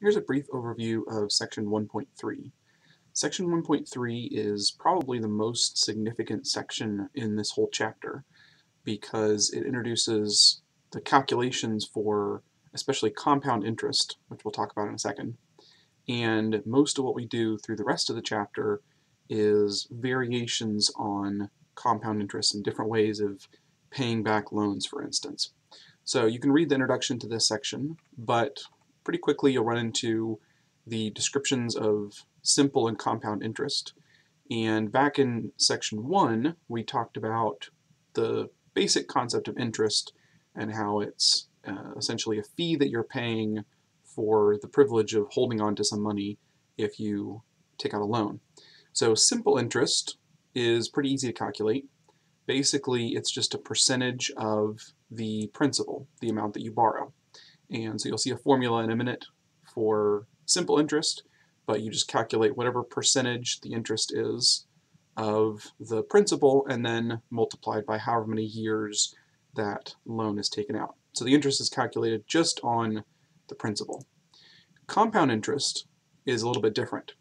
Here's a brief overview of Section 1.3. Section 1.3 is probably the most significant section in this whole chapter because it introduces the calculations for especially compound interest, which we'll talk about in a second, and most of what we do through the rest of the chapter is variations on compound interest and different ways of paying back loans, for instance. So you can read the introduction to this section, but pretty quickly you'll run into the descriptions of simple and compound interest. And back in section one, we talked about the basic concept of interest and how it's uh, essentially a fee that you're paying for the privilege of holding on to some money if you take out a loan. So simple interest is pretty easy to calculate. Basically, it's just a percentage of the principal, the amount that you borrow. And so you'll see a formula in a minute for simple interest, but you just calculate whatever percentage the interest is of the principal and then multiplied by however many years that loan is taken out. So the interest is calculated just on the principal. Compound interest is a little bit different.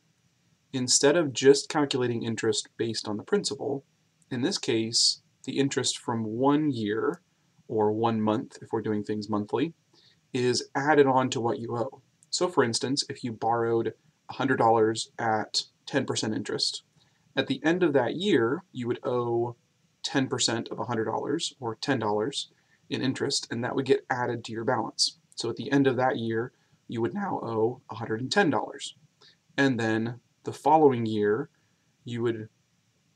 Instead of just calculating interest based on the principal, in this case, the interest from one year, or one month if we're doing things monthly, is added on to what you owe. So for instance, if you borrowed $100 at 10% interest, at the end of that year, you would owe 10% of $100 or $10 in interest, and that would get added to your balance. So at the end of that year, you would now owe $110. And then the following year, you would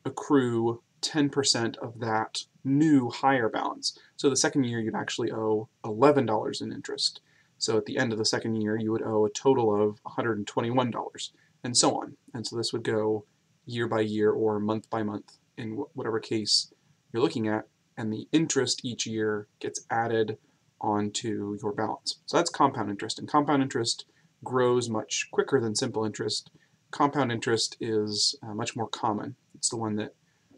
accrue 10% of that new higher balance. So the second year you'd actually owe $11 in interest. So at the end of the second year you would owe a total of $121 and so on. And so this would go year by year or month by month in whatever case you're looking at and the interest each year gets added onto your balance. So that's compound interest and compound interest grows much quicker than simple interest. Compound interest is uh, much more common. It's the one that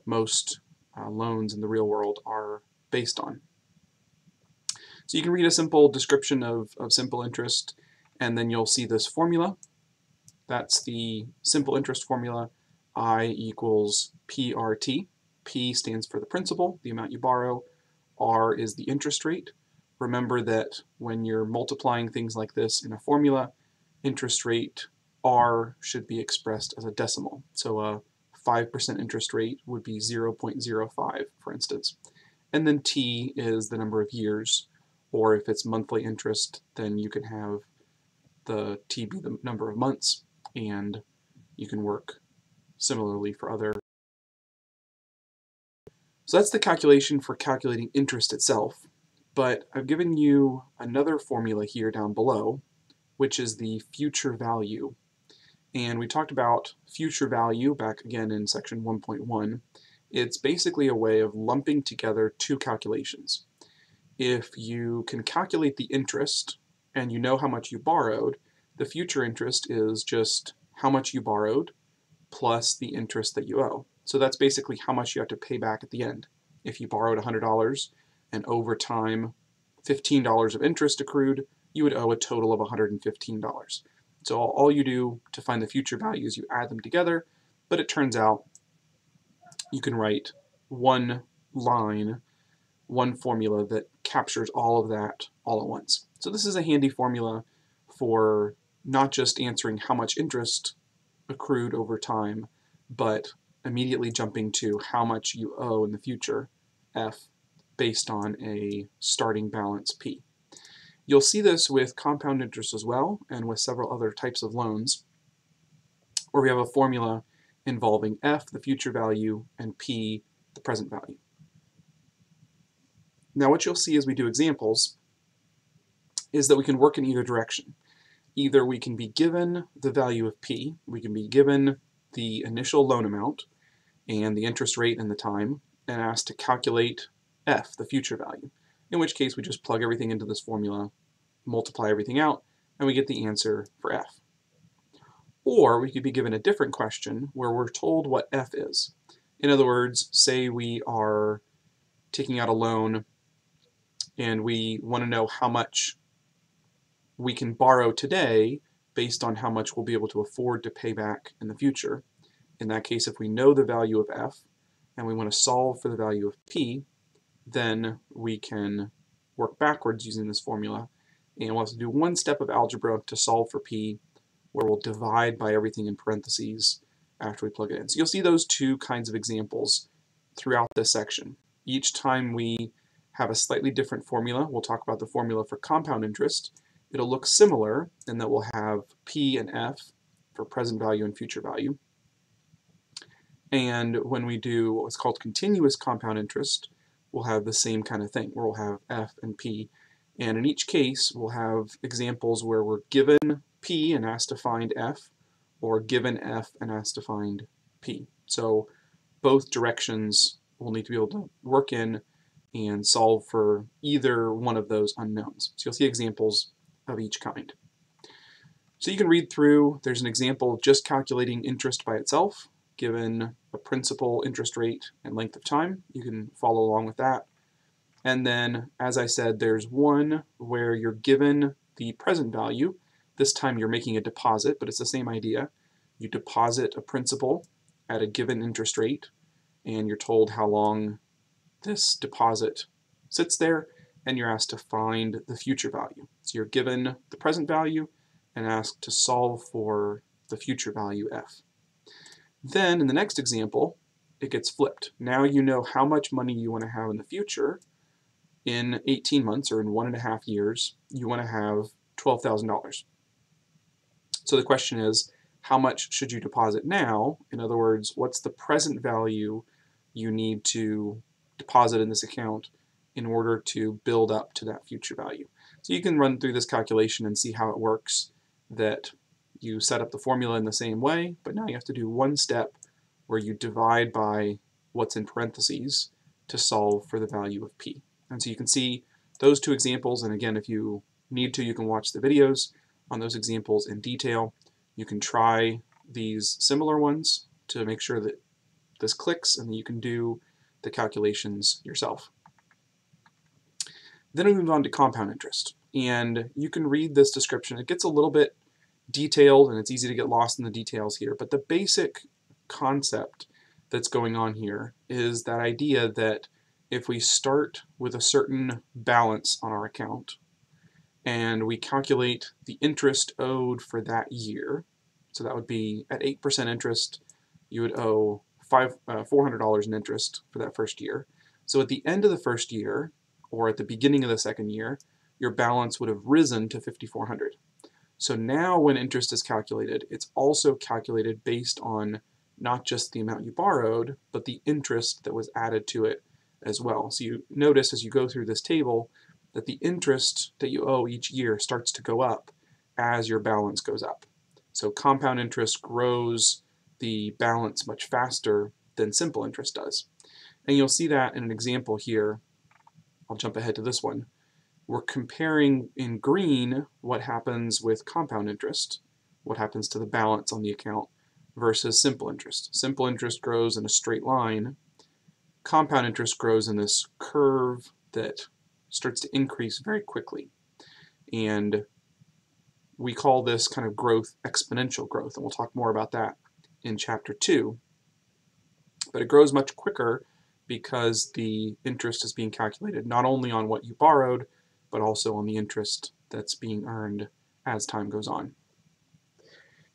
most uh, loans in the real world are based on. So you can read a simple description of, of simple interest and then you'll see this formula. That's the simple interest formula, I equals PRT. P stands for the principal, the amount you borrow. R is the interest rate. Remember that when you're multiplying things like this in a formula, interest rate R should be expressed as a decimal. So a 5% interest rate would be 0.05, for instance. And then T is the number of years, or if it's monthly interest, then you can have the T be the number of months, and you can work similarly for other. So that's the calculation for calculating interest itself, but I've given you another formula here down below, which is the future value and we talked about future value back again in section 1.1. It's basically a way of lumping together two calculations. If you can calculate the interest and you know how much you borrowed, the future interest is just how much you borrowed plus the interest that you owe. So that's basically how much you have to pay back at the end. If you borrowed $100 and over time $15 of interest accrued, you would owe a total of $115. So all you do to find the future value is you add them together, but it turns out you can write one line, one formula that captures all of that all at once. So this is a handy formula for not just answering how much interest accrued over time, but immediately jumping to how much you owe in the future, F, based on a starting balance P. You'll see this with compound interest as well, and with several other types of loans, where we have a formula involving f, the future value, and p, the present value. Now what you'll see as we do examples is that we can work in either direction. Either we can be given the value of p, we can be given the initial loan amount, and the interest rate and the time, and asked to calculate f, the future value in which case we just plug everything into this formula, multiply everything out, and we get the answer for f. Or we could be given a different question where we're told what f is. In other words, say we are taking out a loan and we want to know how much we can borrow today based on how much we'll be able to afford to pay back in the future. In that case, if we know the value of f and we want to solve for the value of p, then we can work backwards using this formula. And we'll have to do one step of algebra to solve for p, where we'll divide by everything in parentheses after we plug it in. So you'll see those two kinds of examples throughout this section. Each time we have a slightly different formula, we'll talk about the formula for compound interest, it'll look similar in that we'll have P and F for present value and future value. And when we do what's called continuous compound interest, we'll have the same kind of thing, where we'll have F and P. And in each case, we'll have examples where we're given P and asked to find F, or given F and asked to find P. So both directions we'll need to be able to work in and solve for either one of those unknowns. So you'll see examples of each kind. So you can read through, there's an example of just calculating interest by itself, given a principal interest rate and length of time. You can follow along with that. And then, as I said, there's one where you're given the present value. This time you're making a deposit, but it's the same idea. You deposit a principal at a given interest rate, and you're told how long this deposit sits there, and you're asked to find the future value. So you're given the present value and asked to solve for the future value f. Then in the next example, it gets flipped. Now you know how much money you want to have in the future. In 18 months or in one and a half years, you want to have $12,000. So the question is, how much should you deposit now? In other words, what's the present value you need to deposit in this account in order to build up to that future value. So you can run through this calculation and see how it works, that you set up the formula in the same way, but now you have to do one step where you divide by what's in parentheses to solve for the value of p. And so you can see those two examples, and again, if you need to, you can watch the videos on those examples in detail. You can try these similar ones to make sure that this clicks, and you can do the calculations yourself. Then we move on to compound interest. And you can read this description. It gets a little bit detailed and it's easy to get lost in the details here, but the basic concept that's going on here is that idea that if we start with a certain balance on our account and we calculate the interest owed for that year, so that would be at 8% interest, you would owe five, uh, $400 in interest for that first year. So at the end of the first year, or at the beginning of the second year, your balance would have risen to 5400 So now when interest is calculated, it's also calculated based on not just the amount you borrowed, but the interest that was added to it as well. So you notice as you go through this table that the interest that you owe each year starts to go up as your balance goes up. So compound interest grows the balance much faster than simple interest does. And you'll see that in an example here. I'll jump ahead to this one. We're comparing in green what happens with compound interest, what happens to the balance on the account, versus simple interest. Simple interest grows in a straight line. Compound interest grows in this curve that starts to increase very quickly. And we call this kind of growth exponential growth, and we'll talk more about that in chapter 2. But it grows much quicker because the interest is being calculated not only on what you borrowed, but also on the interest that's being earned as time goes on.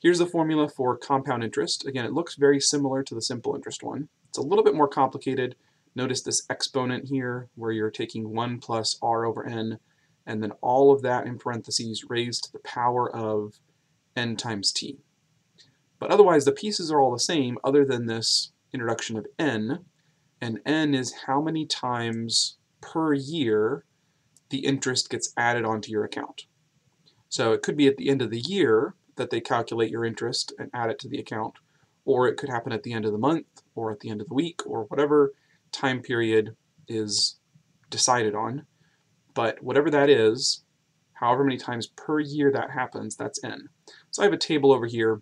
Here's the formula for compound interest. Again, it looks very similar to the simple interest one. It's a little bit more complicated. Notice this exponent here where you're taking 1 plus r over n and then all of that in parentheses raised to the power of n times t. But otherwise, the pieces are all the same other than this introduction of n. And n is how many times per year the interest gets added onto your account. So it could be at the end of the year that they calculate your interest and add it to the account, or it could happen at the end of the month, or at the end of the week, or whatever time period is decided on. But whatever that is, however many times per year that happens, that's n. So I have a table over here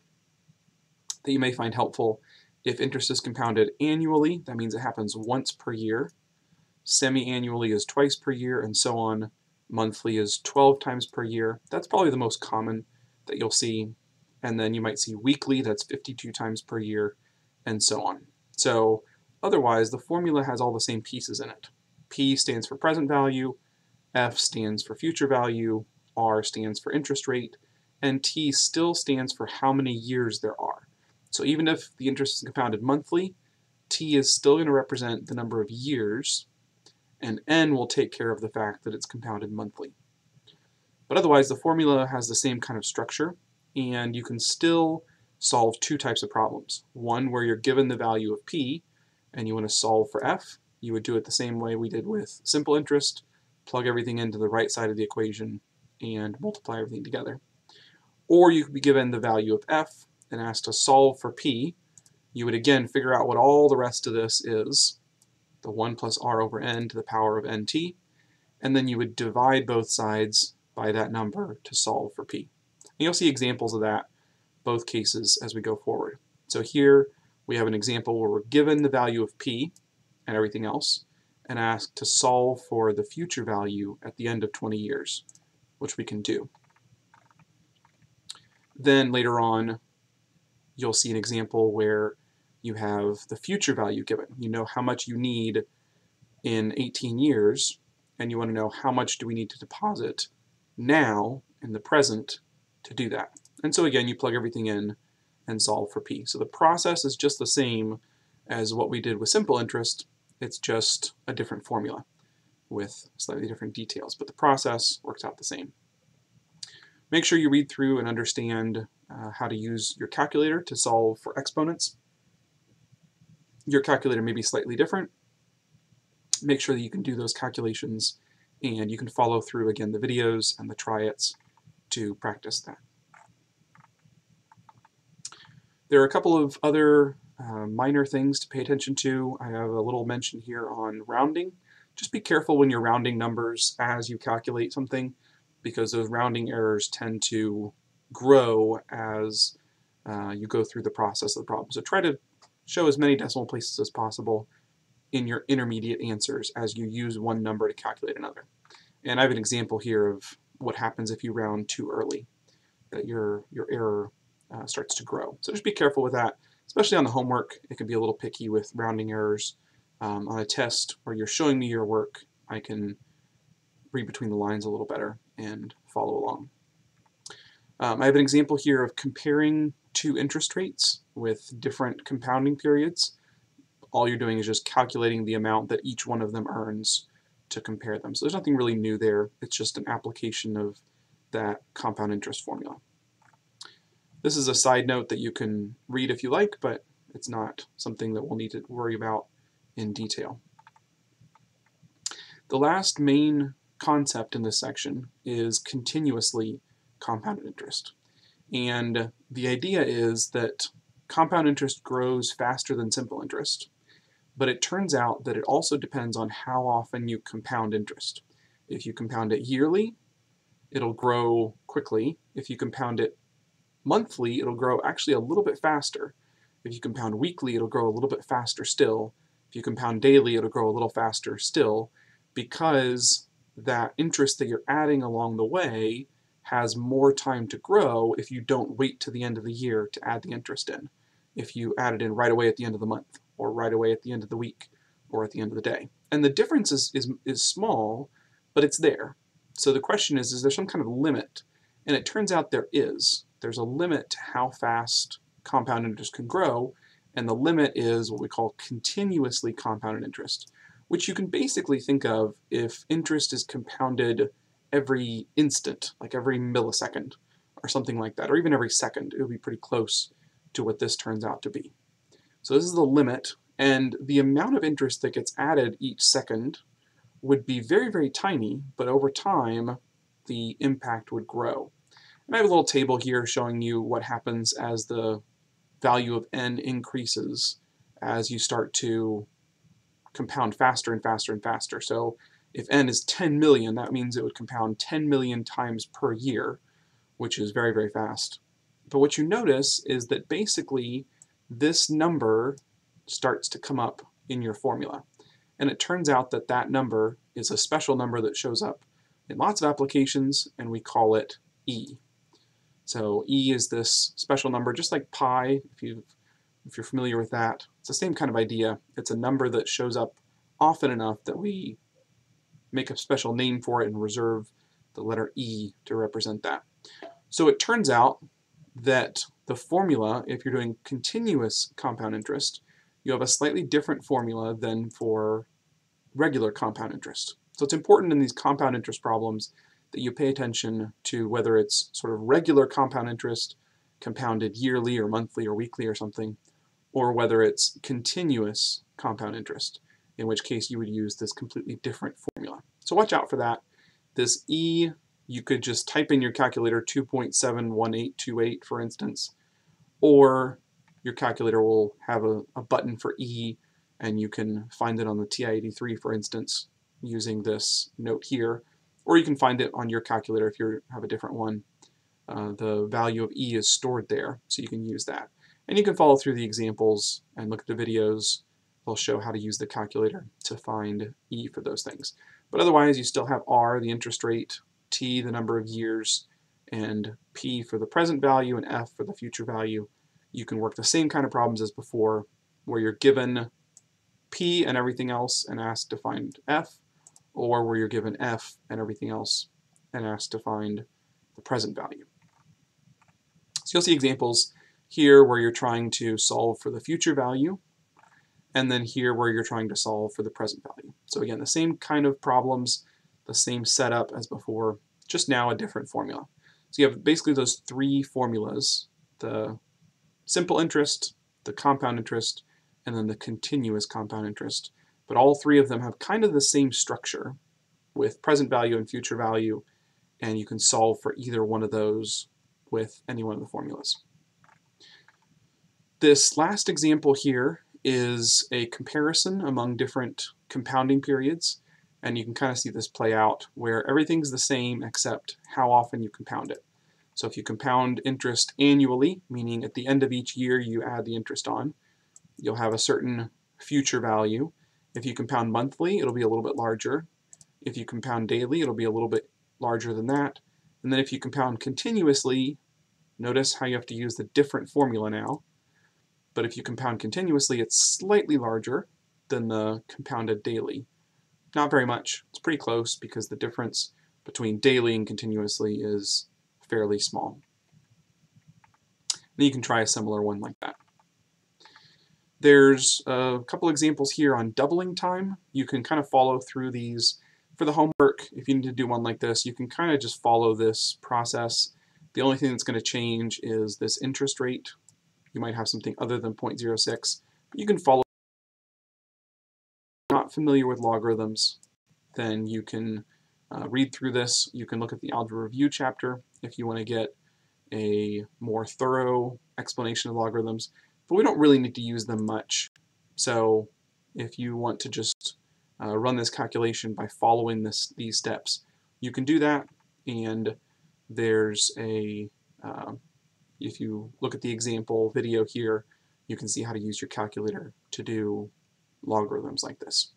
that you may find helpful. If interest is compounded annually, that means it happens once per year. Semi-annually is twice per year, and so on. Monthly is 12 times per year. That's probably the most common that you'll see, and then you might see weekly, that's 52 times per year, and so on. So otherwise, the formula has all the same pieces in it. P stands for present value, F stands for future value, R stands for interest rate, and T still stands for how many years there are. So even if the interest is compounded monthly, T is still going to represent the number of years, and N will take care of the fact that it's compounded monthly. Otherwise, the formula has the same kind of structure, and you can still solve two types of problems. One where you're given the value of P, and you want to solve for F. You would do it the same way we did with simple interest, plug everything into the right side of the equation, and multiply everything together. Or you could be given the value of F and asked to solve for P. You would again figure out what all the rest of this is, the 1 plus r over n to the power of nt, and then you would divide both sides by that number to solve for p. And you'll see examples of that both cases as we go forward. So here we have an example where we're given the value of p and everything else, and asked to solve for the future value at the end of 20 years, which we can do. Then later on, you'll see an example where you have the future value given. You know how much you need in 18 years, and you want to know how much do we need to deposit now in the present to do that. And so again, you plug everything in and solve for p. So the process is just the same as what we did with simple interest, it's just a different formula with slightly different details, but the process works out the same. Make sure you read through and understand uh, how to use your calculator to solve for exponents. Your calculator may be slightly different. Make sure that you can do those calculations and you can follow through again the videos and the try-its to practice that. There are a couple of other uh, minor things to pay attention to. I have a little mention here on rounding. Just be careful when you're rounding numbers as you calculate something because those rounding errors tend to grow as uh, you go through the process of the problem. So try to show as many decimal places as possible in your intermediate answers as you use one number to calculate another. And I have an example here of what happens if you round too early, that your, your error uh, starts to grow. So just be careful with that, especially on the homework. It can be a little picky with rounding errors. Um, on a test where you're showing me your work, I can read between the lines a little better and follow along. Um, I have an example here of comparing two interest rates with different compounding periods. All you're doing is just calculating the amount that each one of them earns to compare them. So there's nothing really new there. It's just an application of that compound interest formula. This is a side note that you can read if you like, but it's not something that we'll need to worry about in detail. The last main concept in this section is continuously compounded interest. And the idea is that compound interest grows faster than simple interest, but it turns out that it also depends on how often you compound interest. If you compound it yearly, it'll grow quickly. If you compound it monthly, it'll grow actually a little bit faster. If you compound weekly, it'll grow a little bit faster still. If you compound daily, it'll grow a little faster still because that interest that you're adding along the way has more time to grow if you don't wait to the end of the year to add the interest in. If you add it in right away at the end of the month, or right away at the end of the week, or at the end of the day. And the difference is, is, is small, but it's there. So the question is, is there some kind of limit? And it turns out there is there's a limit to how fast compound interest can grow, and the limit is what we call continuously compounded interest, which you can basically think of if interest is compounded every instant, like every millisecond, or something like that, or even every second. It would be pretty close to what this turns out to be. So this is the limit, and the amount of interest that gets added each second would be very, very tiny, but over time, the impact would grow. And I have a little table here showing you what happens as the value of n increases as you start to compound faster and faster and faster. So if n is 10 million, that means it would compound 10 million times per year, which is very, very fast. But what you notice is that basically this number starts to come up in your formula. And it turns out that that number is a special number that shows up in lots of applications, and we call it E. So e is this special number, just like pi, if, you if you're familiar with that. It's the same kind of idea. It's a number that shows up often enough that we make a special name for it and reserve the letter e to represent that. So it turns out that the formula, if you're doing continuous compound interest, you have a slightly different formula than for regular compound interest. So it's important in these compound interest problems that you pay attention to whether it's sort of regular compound interest compounded yearly or monthly or weekly or something, or whether it's continuous compound interest, in which case you would use this completely different formula. So watch out for that. This E, you could just type in your calculator 2.71828 for instance, or your calculator will have a, a button for E and you can find it on the TI-83 for instance using this note here or you can find it on your calculator if you have a different one. Uh, the value of E is stored there, so you can use that. And you can follow through the examples and look at the videos. They'll show how to use the calculator to find E for those things. But otherwise, you still have R, the interest rate, T, the number of years, and P for the present value, and F for the future value. You can work the same kind of problems as before, where you're given P and everything else and asked to find F, or where you're given f and everything else and asked to find the present value. So you'll see examples here where you're trying to solve for the future value and then here where you're trying to solve for the present value. So again, the same kind of problems, the same setup as before, just now a different formula. So you have basically those three formulas, the simple interest, the compound interest, and then the continuous compound interest. But all three of them have kind of the same structure with present value and future value, and you can solve for either one of those with any one of the formulas. This last example here is a comparison among different compounding periods, and you can kind of see this play out where everything's the same except how often you compound it. So if you compound interest annually, meaning at the end of each year you add the interest on, you'll have a certain future value, if you compound monthly, it'll be a little bit larger. If you compound daily, it'll be a little bit larger than that. And then if you compound continuously, notice how you have to use the different formula now. But if you compound continuously, it's slightly larger than the compounded daily. Not very much. It's pretty close because the difference between daily and continuously is fairly small. Then you can try a similar one like that. There's a couple examples here on doubling time. You can kind of follow through these. For the homework, if you need to do one like this, you can kind of just follow this process. The only thing that's going to change is this interest rate. You might have something other than 0.06. But you can follow. Familiar with logarithms, then you can uh, read through this. You can look at the Algebra Review chapter if you want to get a more thorough explanation of logarithms but we don't really need to use them much. So if you want to just uh, run this calculation by following this, these steps, you can do that and there's a, uh, if you look at the example video here, you can see how to use your calculator to do logarithms like this.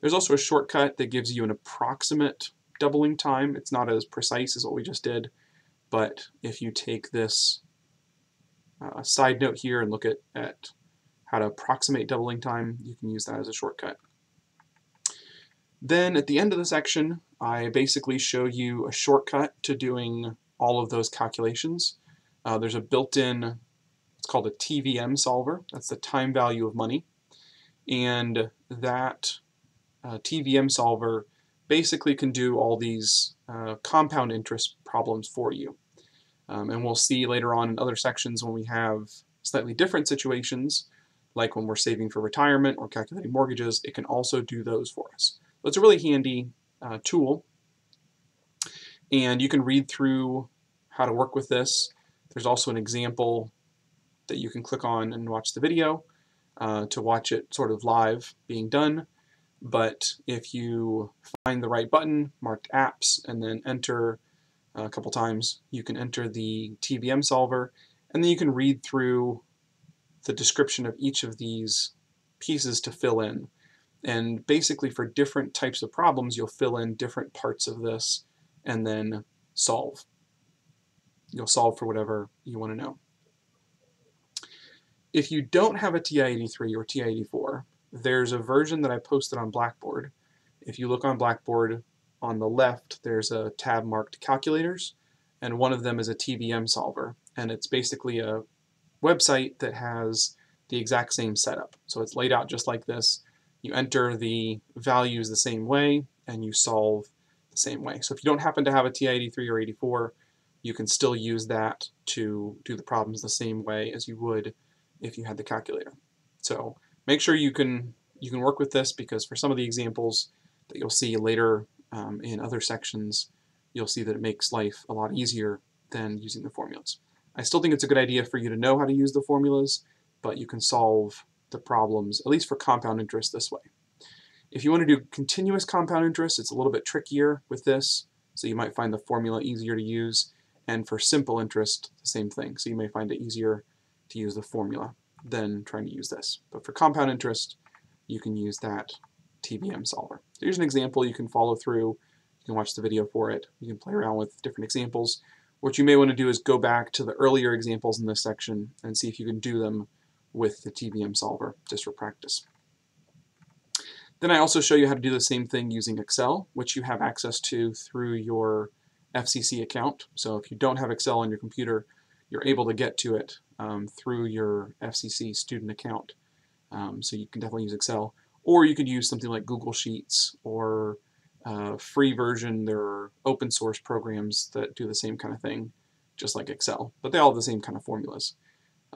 There's also a shortcut that gives you an approximate doubling time. It's not as precise as what we just did, but if you take this uh, side note here and look at, at how to approximate doubling time, you can use that as a shortcut. Then at the end of the section, I basically show you a shortcut to doing all of those calculations. Uh, there's a built-in, it's called a TVM solver, that's the time value of money, and that uh, TVM solver basically can do all these uh, compound interest problems for you. Um, and we'll see later on in other sections when we have slightly different situations, like when we're saving for retirement or calculating mortgages, it can also do those for us. So it's a really handy uh, tool. And you can read through how to work with this. There's also an example that you can click on and watch the video uh, to watch it sort of live being done. But if you find the right button, marked apps, and then enter uh, a couple times. You can enter the TVM solver, and then you can read through the description of each of these pieces to fill in. And basically for different types of problems, you'll fill in different parts of this and then solve. you'll solve for whatever you want to know. If you don't have a TI-83 or TI-84, there's a version that I posted on Blackboard. If you look on Blackboard on the left, there's a tab marked Calculators, and one of them is a TVM solver. And it's basically a website that has the exact same setup. So it's laid out just like this. You enter the values the same way, and you solve the same way. So if you don't happen to have a TI-83 or 84, you can still use that to do the problems the same way as you would if you had the calculator. So make sure you can you can work with this because for some of the examples that you'll see later um, in other sections, you'll see that it makes life a lot easier than using the formulas. I still think it's a good idea for you to know how to use the formulas, but you can solve the problems, at least for compound interest, this way. If you want to do continuous compound interest, it's a little bit trickier with this, so you might find the formula easier to use. And for simple interest, the same thing. So you may find it easier to use the formula than trying to use this. But for compound interest, you can use that TVM solver. So here's an example you can follow through. You can watch the video for it. You can play around with different examples. What you may want to do is go back to the earlier examples in this section and see if you can do them with the TVM solver, just for practice. Then I also show you how to do the same thing using Excel, which you have access to through your FCC account. So if you don't have Excel on your computer, you're able to get to it um, through your FCC student account. Um, so you can definitely use Excel. Or you could use something like Google Sheets or uh, free version. There are open source programs that do the same kind of thing, just like Excel. But they all have the same kind of formulas.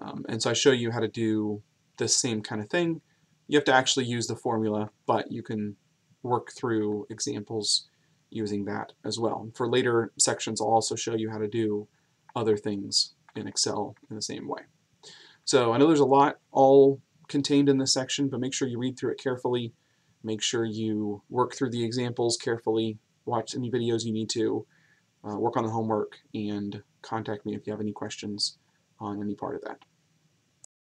Um, and so I show you how to do the same kind of thing. You have to actually use the formula, but you can work through examples using that as well. For later sections, I'll also show you how to do other things in Excel in the same way. So I know there's a lot all contained in this section, but make sure you read through it carefully. Make sure you work through the examples carefully, watch any videos you need to, uh, work on the homework, and contact me if you have any questions on any part of that.